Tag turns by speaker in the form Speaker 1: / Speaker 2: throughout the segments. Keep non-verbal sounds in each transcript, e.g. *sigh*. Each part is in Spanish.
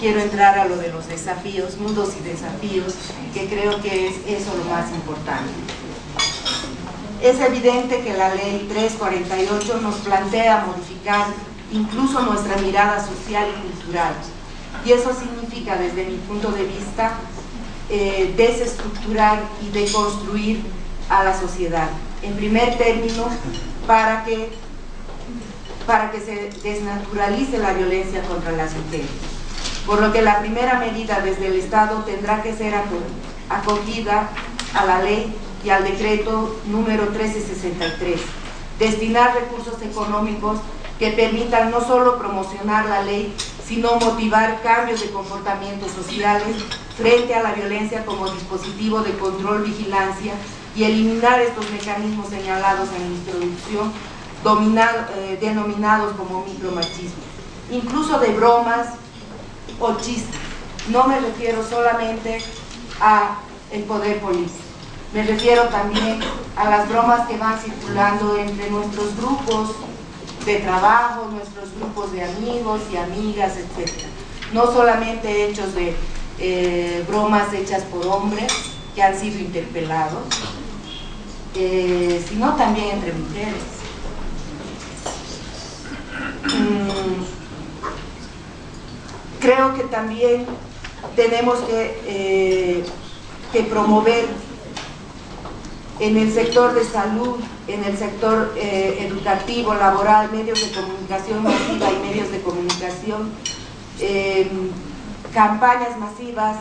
Speaker 1: quiero entrar a lo de los desafíos, mundos y desafíos, que creo que es eso lo más importante. Es evidente que la ley 348 nos plantea modificar incluso nuestra mirada social y cultural. Y eso significa, desde mi punto de vista, eh, desestructurar y deconstruir a la sociedad. En primer término, para que, para que se desnaturalice la violencia contra las mujeres. Por lo que la primera medida desde el Estado tendrá que ser acogida a la ley y al decreto número 1363, destinar recursos económicos que permitan no solo promocionar la ley, sino motivar cambios de comportamientos sociales frente a la violencia como dispositivo de control, vigilancia y eliminar estos mecanismos señalados en la introducción, eh, denominados como micromachismo, incluso de bromas o. No me refiero solamente a el poder político. Me refiero también a las bromas que van circulando entre nuestros grupos de trabajo, nuestros grupos de amigos y amigas, etc. No solamente hechos de eh, bromas hechas por hombres que han sido interpelados, eh, sino también entre mujeres. Mm, creo que también tenemos que, eh, que promover en el sector de salud, en el sector eh, educativo, laboral, medios de comunicación masiva y medios de comunicación, em, campañas masivas,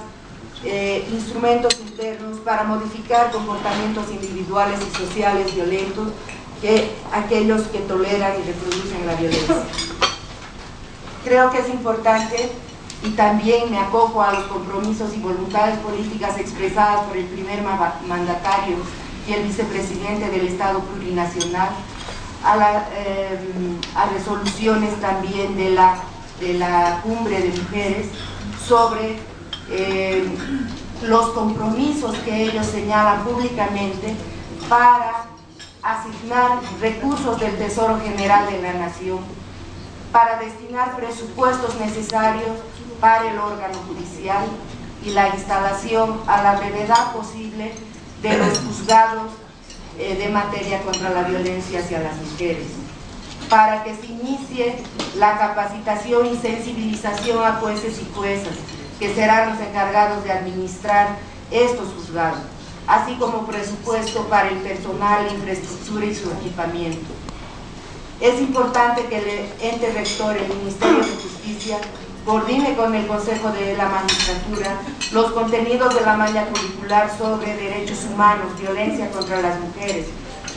Speaker 1: eh, instrumentos internos para modificar comportamientos individuales y sociales violentos que aquellos que toleran y reproducen la violencia. Creo que es importante y también me acojo a los compromisos y voluntades políticas expresadas por el primer mandatario y el vicepresidente del Estado plurinacional, em, a, resoluciones también de la, de la cumbre de mujeres sobre em, los compromisos que ellos señalan públicamente para asignar recursos del Tesoro General de la Nación, para destinar presupuestos necesarios para el órgano judicial y la instalación a la brevedad posible de los juzgados eh, de materia contra la violencia hacia las mujeres, para que se inicie la capacitación y sensibilización a jueces y juezas, que serán los encargados de administrar estos juzgados, así como presupuesto para el personal, infraestructura y su equipamiento. Es importante que el ente rector, el Ministerio de Justicia, coordine con el Consejo de la Magistratura los contenidos de la malla curricular sobre derechos humanos, violencia contra las mujeres,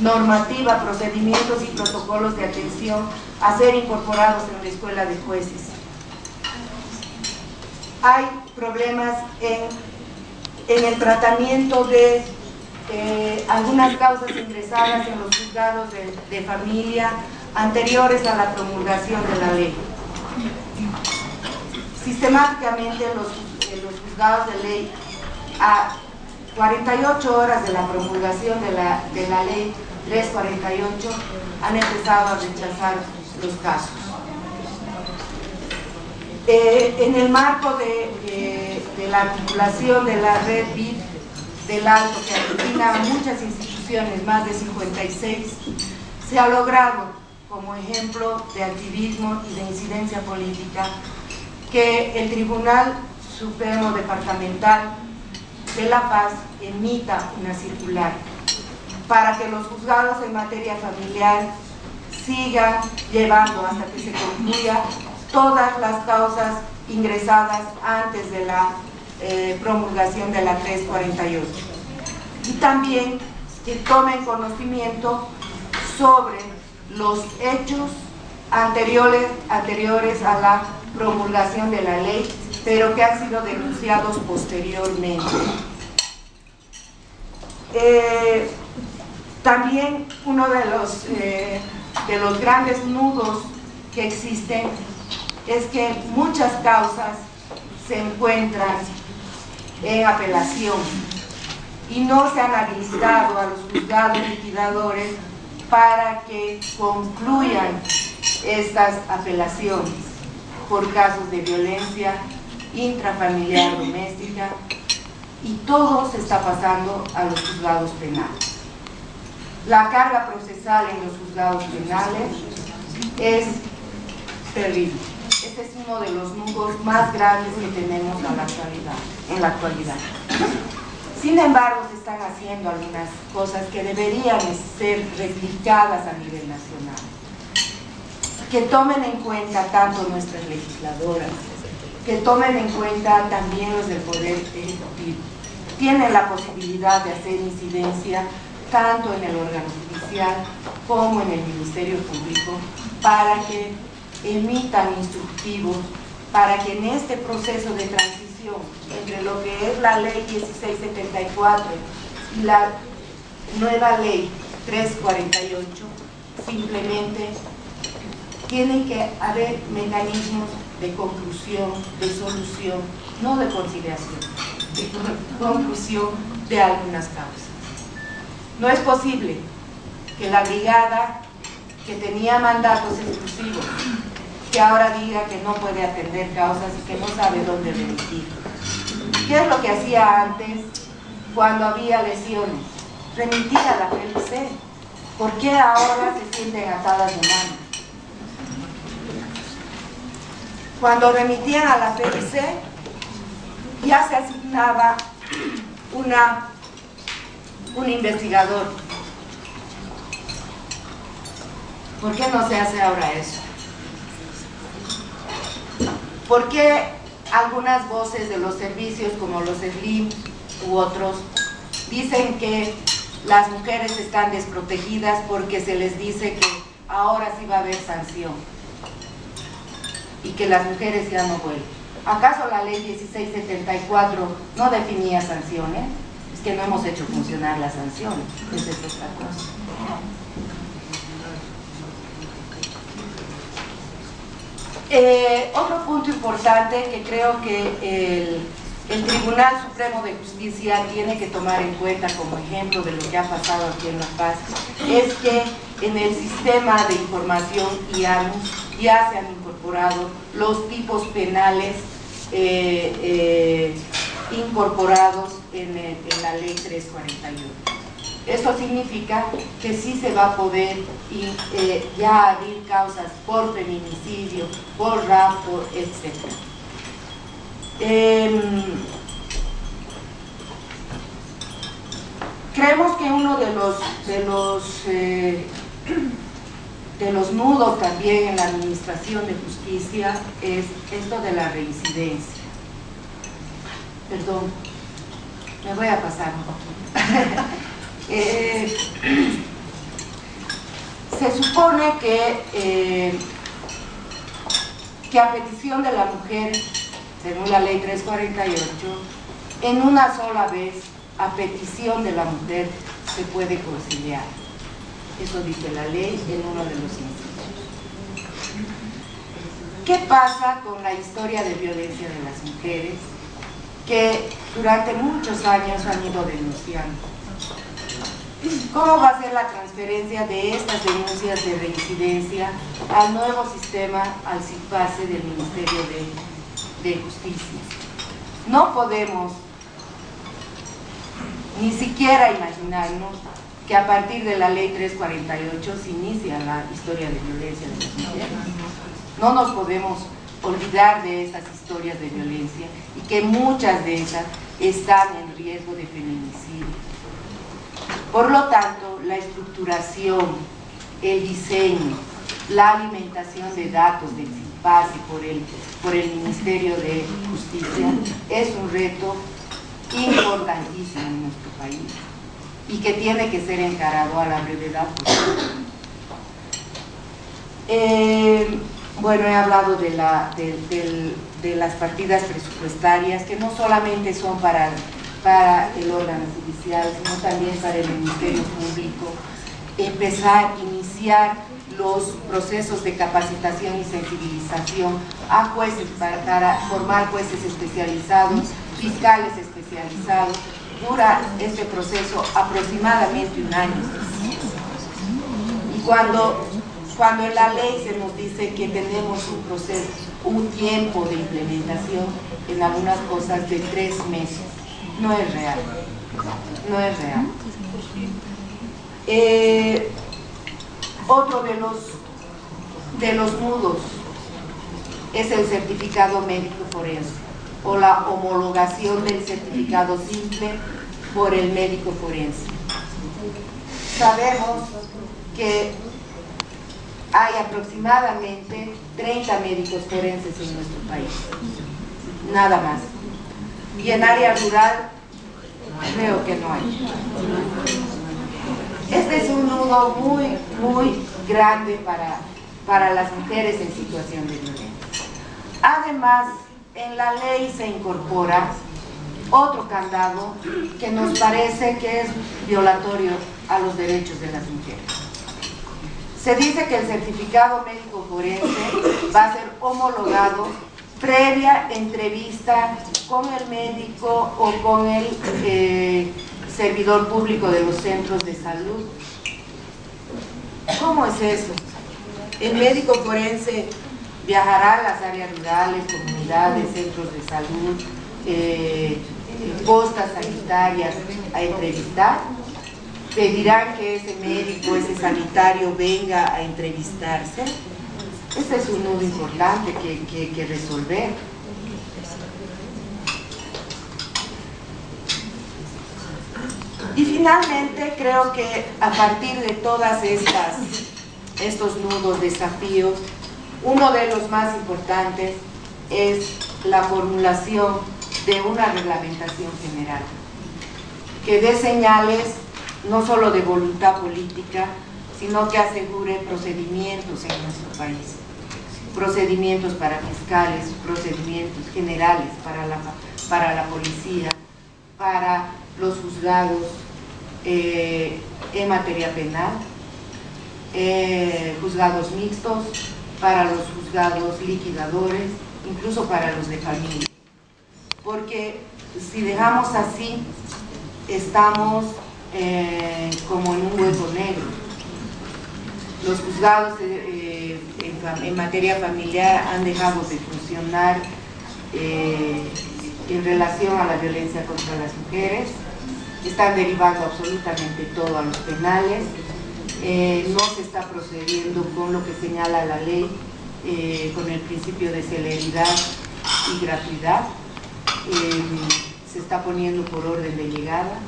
Speaker 1: normativa, procedimientos y protocolos de atención a ser incorporados en la Escuela de Jueces. Hay problemas en, el tratamiento de eh, algunas causas ingresadas en los juzgados de familia anteriores a la promulgación de la ley sistemáticamente los, los juzgados de ley a 48 horas de la promulgación de la, de la ley 348 han empezado a rechazar los casos. Eh, en el marco de, de, la articulación de la red BID del Alto que aglutina muchas instituciones, más de 56, se ha logrado como ejemplo de activismo y de incidencia política que el Tribunal Supremo Departamental de La Paz emita una circular para que los juzgados en materia familiar sigan llevando hasta que se concluya todas las causas ingresadas antes de la eh, promulgación de la 348. Y también que tomen conocimiento sobre los hechos anteriores, anteriores a la promulgación de la ley, pero que han sido denunciados posteriormente. Eh, también uno de los, eh, de los grandes nudos que existen es que muchas causas se encuentran en apelación y no se han habilitado a los juzgados liquidadores para que concluyan estas apelaciones por casos de violencia intrafamiliar doméstica y todo se está pasando a los juzgados penales. La carga procesal en los juzgados penales es terrible. Este es uno de los nudos más grandes que tenemos en la actualidad. En la actualidad. Sin embargo, se están haciendo algunas cosas que deberían ser replicadas a nivel nacional. Que tomen en cuenta tanto nuestras legisladoras, que tomen en cuenta también los del Poder Ejecutivo. Tienen la posibilidad de hacer incidencia tanto en el órgano judicial como en el Ministerio Público para que emitan instructivos para que en este proceso de transición entre lo que es la ley 1674 y la nueva ley 348 simplemente tienen que haber mecanismos de conclusión, de solución, no de conciliación, de conclusión de algunas causas. No es posible que la brigada que tenía mandatos exclusivos, que ahora diga que no puede atender causas y que no sabe dónde remitir. ¿Qué es lo que hacía antes cuando había lesiones? Remitir a la PLC. ¿Por qué ahora se sienten atadas de mano? Cuando remitían a la PLC, ya se asignaba una un investigador. ¿Por qué no se hace ahora eso? ¿Por qué algunas voces de los servicios como los SLIM u otros dicen que las mujeres están desprotegidas porque se les dice que ahora sí va a haber sanción y que las mujeres ya no vuelven? ¿Acaso la ley 1674 no definía sanciones? que no hemos hecho funcionar la sanción. Esa es otra cosa. Eh, otro punto importante que creo que el, Tribunal Supremo de Justicia tiene que tomar en cuenta como ejemplo de lo que ha pasado aquí en La Paz es que en el sistema de información IANUS ya se han incorporado los tipos penales eh, eh, incorporados en, la ley 341. Esto significa que sí se va a poder eh, ya abrir causas por feminicidio, por rapto, etc. Em, creemos que uno de los, de los, eh, de los nudos también en la administración de justicia es esto de la reincidencia. Perdón, me voy a pasar un poquito. *laughs* Eh, *clears throat* se supone que, eh, que a petición de la mujer, según la ley 348, en una sola vez, a petición de la mujer, se puede conciliar. Eso dice la ley en uno de los incisos. ¿Qué pasa con la historia de violencia de las mujeres? que durante muchos años han ido denunciando. ¿Cómo va a ser la transferencia de estas denuncias de reincidencia al nuevo sistema, al CIPASE del Ministerio de, Justicia? No podemos ni siquiera imaginarnos que a partir de la ley 348 se inicia la historia de violencia de las mujeres. No nos podemos olvidar de esas historias de violencia y que muchas de esas están en riesgo de feminicidio. Por lo tanto, la estructuración, el diseño, la alimentación de datos del CIPAS y por el, por el Ministerio de Justicia es un reto importantísimo en nuestro país y que tiene que ser encarado a la brevedad. Eh, bueno, he hablado de, la, de, las partidas presupuestarias, que no solamente son para, para el órgano judicial, sino también para el Ministerio Público. Empezar, iniciar los procesos de capacitación y sensibilización a jueces para, formar jueces especializados, fiscales especializados. Dura este proceso aproximadamente un año. Y cuando cuando en la ley se nos dice que tenemos un proceso, un tiempo de implementación, en algunas cosas de tres meses. No es real, no es real. Eh, otro de los, de los nudos es el certificado médico forense o la homologación del certificado simple por el médico forense. Sabemos que hay aproximadamente 30 médicos forenses en nuestro país, nada más. Y en área rural creo que no hay. Este es un nudo muy, muy grande para, para las mujeres en situación de violencia. Además, en la ley se incorpora otro candado que nos parece que es violatorio a los derechos de las mujeres. Se dice que el certificado médico forense va a ser homologado previa entrevista con el médico o con el eh, servidor público de los centros de salud. ¿Cómo es eso? El médico forense viajará a las áreas rurales, comunidades, centros de salud, eh, postas sanitarias a entrevistar. Pedirán que ese médico, ese sanitario venga a entrevistarse. Ese es un nudo importante que, que, que resolver. Y finalmente creo que a partir de todas estas estos nudos, desafíos, uno de los más importantes es la formulación de una reglamentación general que dé señales no solo de voluntad política, sino que asegure procedimientos en nuestro país. Procedimientos para fiscales, procedimientos generales para la, para la policía, para los juzgados eh, en materia penal, eh, juzgados mixtos, para los juzgados liquidadores, incluso para los de familia. Porque si dejamos así, estamos eh, como en un hueco negro. Los juzgados eh, en, materia familiar han dejado de funcionar eh, en relación a la violencia contra las mujeres, están derivando absolutamente todo a los penales, eh, no se está procediendo con lo que señala la ley, eh, con el principio de celeridad y gratuidad. Eh, se está poniendo por orden de llegada.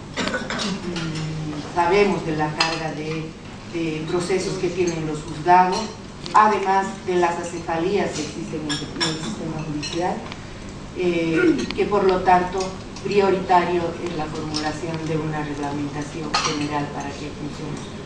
Speaker 1: Sabemos de la carga de, procesos que tienen los juzgados, además de las acefalías que existen en el sistema judicial, que por lo tanto prioritario es la formulación de una reglamentación general para que funcione